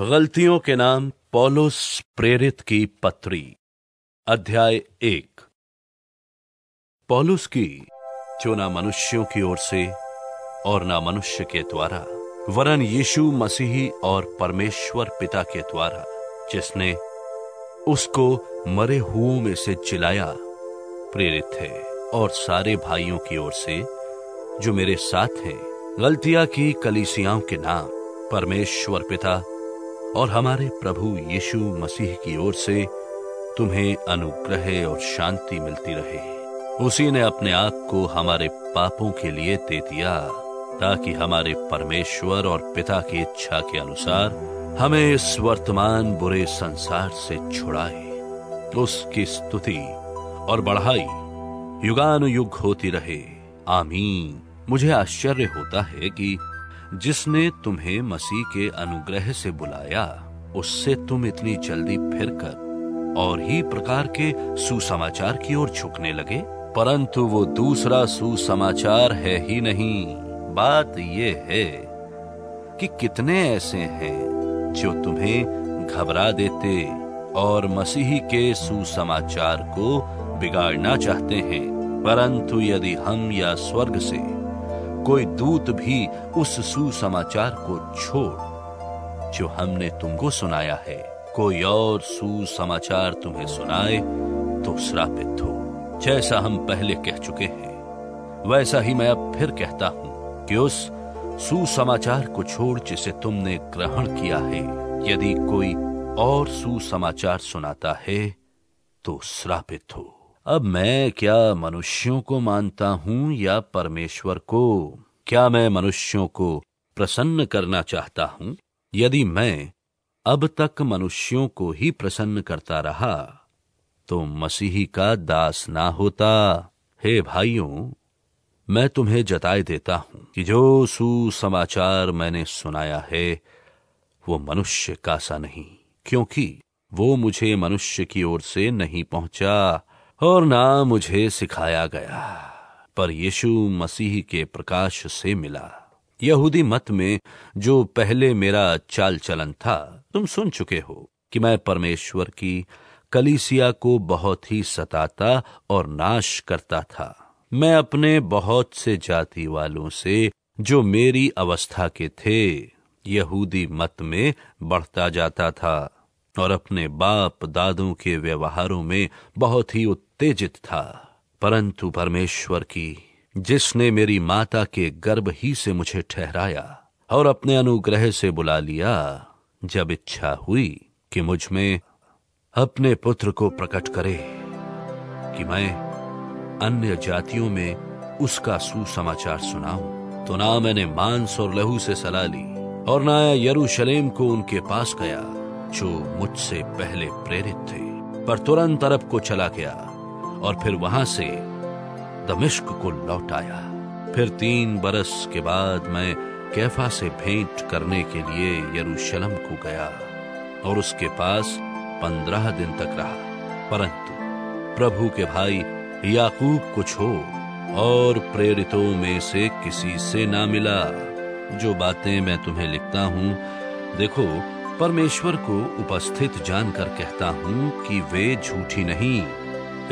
गलतियों के नाम पौलुस प्रेरित की पत्री, अध्याय एक। पौलुस की, जो ना मनुष्यों की ओर से और ना मनुष्य के द्वारा, वरन यीशु मसीही और परमेश्वर पिता के द्वारा, जिसने उसको मरे हुओं में से चिलाया प्रेरित है, और सारे भाइयों की ओर से, जो मेरे साथ हैं, गलतिया की कलीसियाओं के नाम, परमेश्वर पिता और हमारे प्रभु यीशु मसीह की ओर से तुम्हें अनुग्रह और शांति मिलती रहे। उसी ने अपने आप को हमारे पापों के लिए दे दिया, ताकि हमारे परमेश्वर और पिता की इच्छा के अनुसार हमें इस वर्तमान बुरे संसार से छुड़ाए। उसकी स्तुति और बढ़ाई युगानुयुग होती रहे। आमीन। मुझे आश्चर्य होता है कि जिसने तुम्हें मसीह के अनुग्रह से बुलाया, उससे तुम इतनी जल्दी फिर कर और ही प्रकार के सुसमाचार की ओर झुकने लगे। परंतु वो दूसरा सुसमाचार है ही नहीं। बात ये है कि कितने ऐसे हैं जो तुम्हें घबरा देते और मसीही के सुसमाचार को बिगाड़ना चाहते हैं। परंतु यदि हम या स्वर्ग से कोई दूत भी उस सुसमाचार को छोड़, जो हमने तुमको सुनाया है। कोई और सुसमाचार तुम्हें सुनाए तो श्रापित हो। जैसा हम पहले कह चुके हैं, वैसा ही मैं अब फिर कहता हूँ कि उस सुसमाचार को छोड़ जिसे तुमने ग्रहण किया है, यदि कोई और सुसमाचार सुनाता है तो श्रापित हो। अब मैं क्या मनुष्यों को मानता हूँ या परमेश्वर को? क्या मैं मनुष्यों को प्रसन्न करना चाहता हूँ? यदि मैं अब तक मनुष्यों को ही प्रसन्न करता रहा तो मसीही का दास ना होता। हे भाइयों, मैं तुम्हें जताए देता हूँ कि जो सुसमाचार मैंने सुनाया है, वो मनुष्य का सा नहीं, क्योंकि वो मुझे मनुष्य की ओर से नहीं पहुँचा। और ना मुझे सिखाया गया। पर यीशु मसीह के प्रकाश से मिला। यहूदी मत में, जो पहले मेरा चाल चलन था, तुम सुन चुके हो कि मैं परमेश्वर की कलीसिया को बहुत ही सताता और नाश करता था। मैं अपने बहुत से जाति वालों से, जो मेरी अवस्था के थे, यहूदी मत में बढ़ता जाता था और अपने बाप दादों के व्यवहारों में बहुत ही उत्तेजित था, परंतु परमेश्वर की, जिसने मेरी माता के गर्भ ही से मुझे ठहराया और अपने अनुग्रह से बुला लिया, जब इच्छा हुई कि मुझमें अपने पुत्र को प्रकट करे, कि मैं अन्य जातियों में उसका सुसमाचार सुनाऊं। तो ना मैंने मांस और लहू से सलाह ली, और ना यरूशलेम को उनके पास गया, जो मुझसे पहले प्रेरित थे, पर तुरंत अरब को चला गया। और फिर वहाँ से दमिश्क को लौट आया। फिर तीन बरस के बाद मैं कैफा से भेंट करने के लिए यरूशलेम को गया और उसके पास पंद्रह दिन तक रहा। परंतु प्रभु के भाई याकूब को छोड़ और प्रेरितों में से किसी से ना मिला। जो बातें मैं तुम्हें लिखता हूँ, देखो, परमेश्वर को उपस्थित जानकर कहता हूँ कि वे झूठी नहीं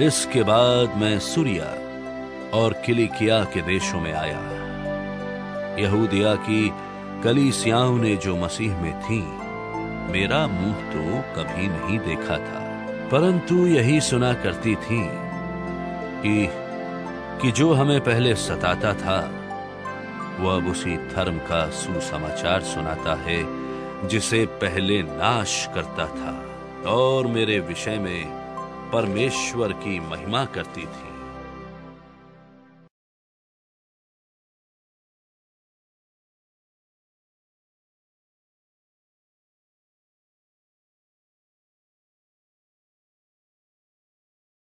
इसके बाद मैं सूर्या और किलिकिया के देशों में आया। यहूदिया की कलीसियाओं ने जो मसीह में थी, मेरा मुँह तो कभी नहीं देखा था। परंतु यही सुना करती थी कि कि जो हमें पहले सताता था, वह अब उसी धर्म का सुसमाचार सुनाता है, जिसे पहले नाश करता था। और मेरे विषय में परमेश्वर की महिमा करती थी।